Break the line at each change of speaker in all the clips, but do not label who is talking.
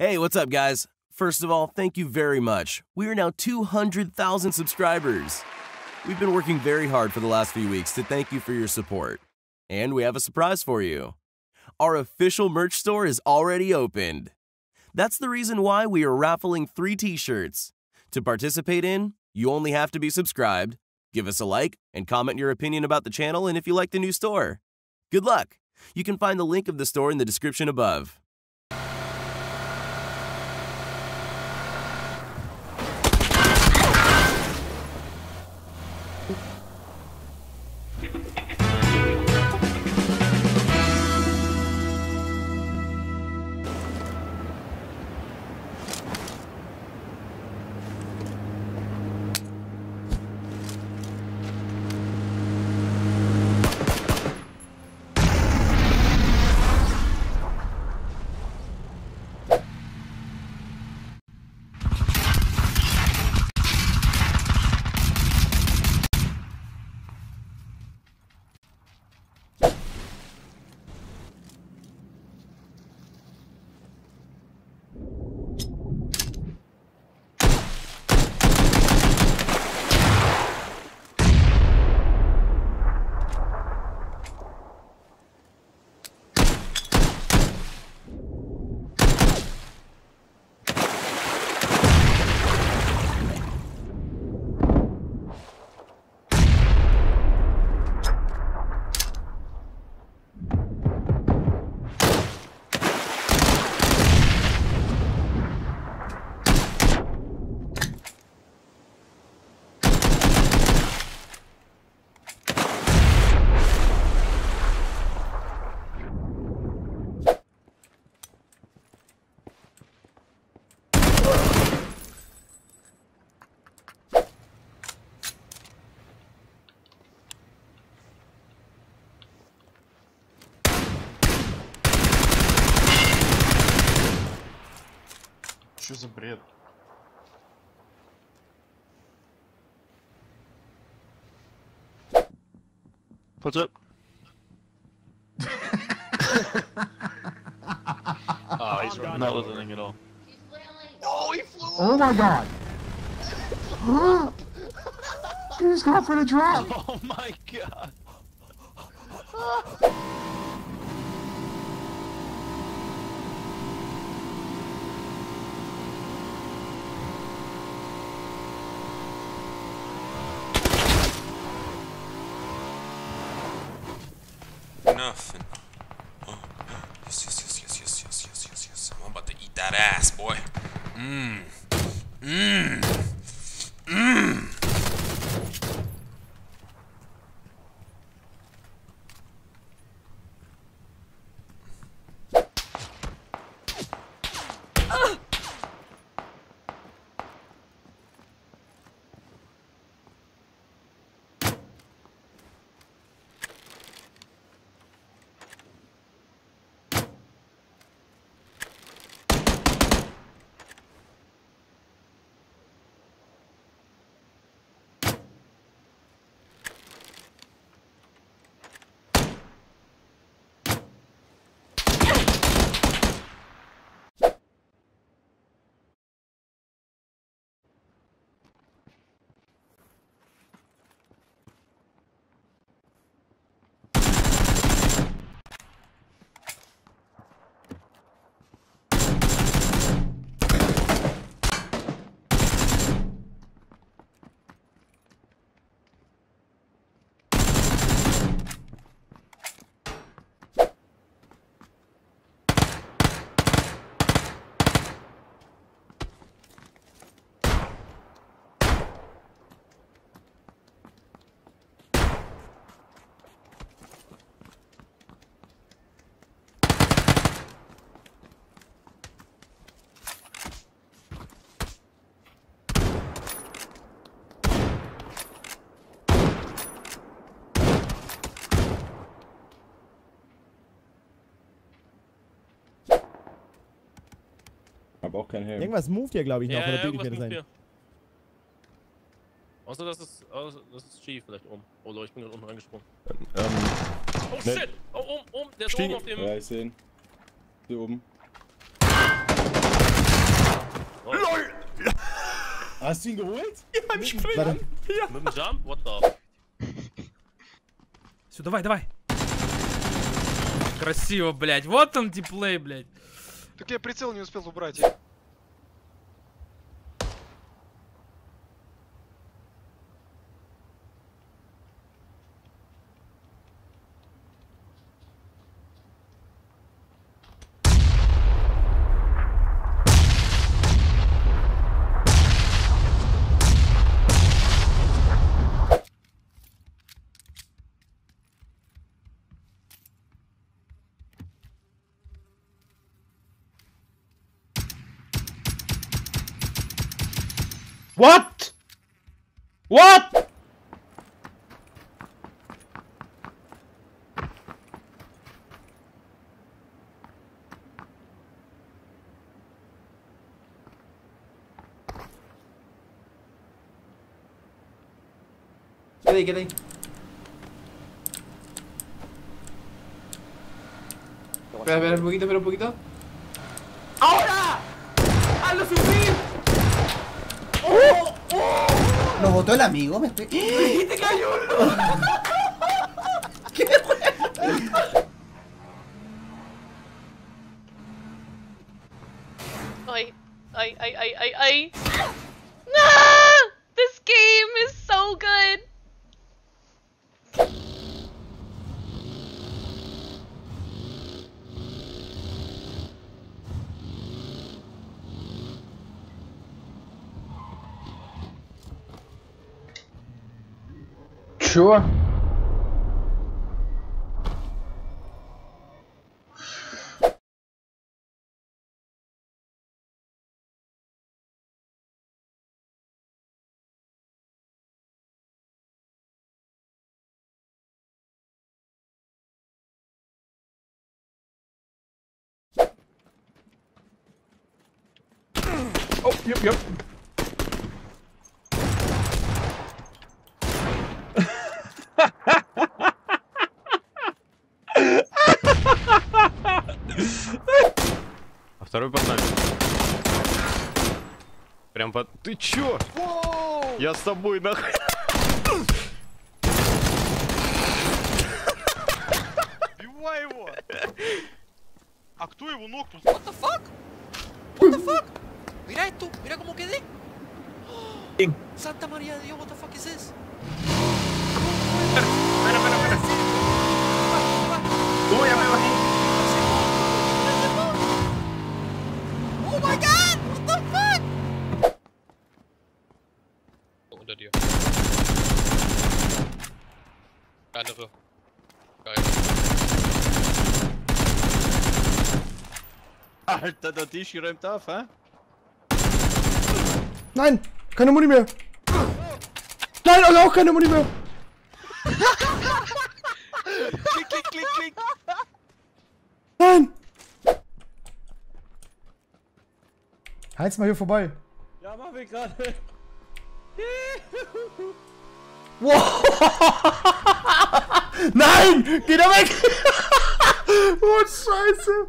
Hey, what's up, guys? First of all, thank you very much. We are now 200,000 subscribers. We've been working very hard for the last few weeks to thank you for your support. And we have a surprise for you. Our official merch store is already opened. That's the reason why we are raffling three t shirts. To participate in, you only have to be subscribed, give us a like, and comment your opinion about the channel and if you like the new store. Good luck! You can find the link of the store in the description above.
Что за бред?
What's up? oh, he's not listening at all.
Oh my god! He's going for the drop!
Oh my god.
Ass, boy. Mmm.
Hab auch keinen Helm.
Irgendwas moved hier, glaube ich, noch.
Ja,
oder
ja,
bilde ich
irgendwas
mir das
mit
ein?
mir. Außer das ist, außer das ist Chief vielleicht oben. Oh Leute, ich bin gerade unten reingesprungen.
Ähm,
Oh
Ne.
shit! Oh, oben, oben, der ist
Stieg-
oben auf dem.
ja, ich sehe ihn. Hier oben. Hast du ihn geholt?
Beim Springen. Ja.
Mit dem Jump? What the?
Все, давай, давай. Красиво, блядь. Вот он диплей, блядь.
Так я прицел не успел убрать.
What? What?
Quédate ahí, quédate ahí. Espera, espera un poquito, espera un poquito.
¿Lo votó el amigo? Me estoy...
¡Y te cayó!
¿Qué
Ay, ay, ay, ay, ay, ay.
Sure.
Oh, yep, yep.
Второй под нами. Прям под... Ты чё? Я с тобой нахуй.
Убивай его! А кто его нокнул?
What the fuck? What the fuck? Mira esto, mira cómo quedé. Santa María de Dios, what the fuck is this?
Espera, espera, espera.
¡Uy, ya me bajé!
Alter, der Tisch räumt auf, hä?
Nein! Keine Muni mehr! Nein, also auch keine Muni mehr!
Klick, klick, klick, klick!
Nein! Heiz mal hier vorbei.
Ja, mach wir gerade.
Wow! Nein! Geh da weg! oh, Scheiße!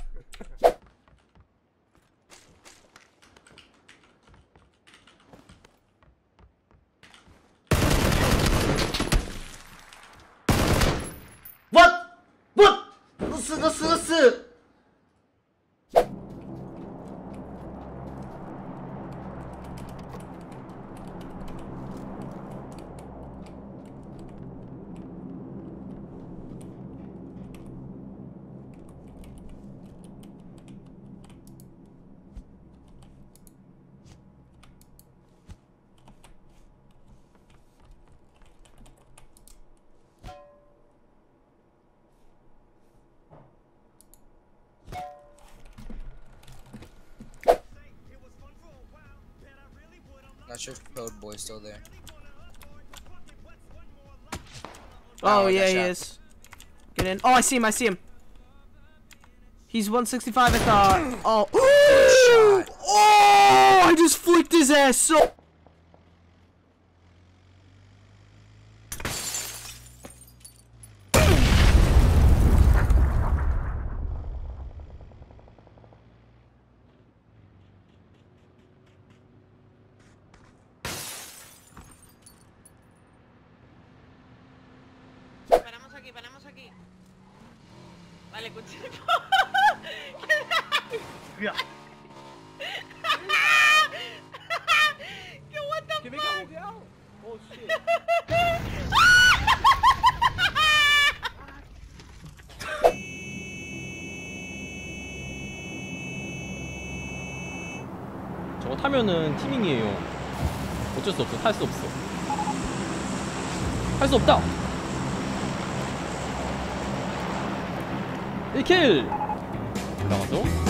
sure if Code Boy's still there.
Oh,
Oh,
yeah, he
shot.
is. Get in. Oh, I see him. I see him. He's 165 at the. Oh. oh! I just flicked his ass so.
Alle gut.
Ja.
Yo, what the
Get me
fuck?
out, get out. Oh shit.
저거 타면은 티밍이에요. 어쩔 수 없어. 탈 수 없어. 할 수 없다. 1킬! 남았어?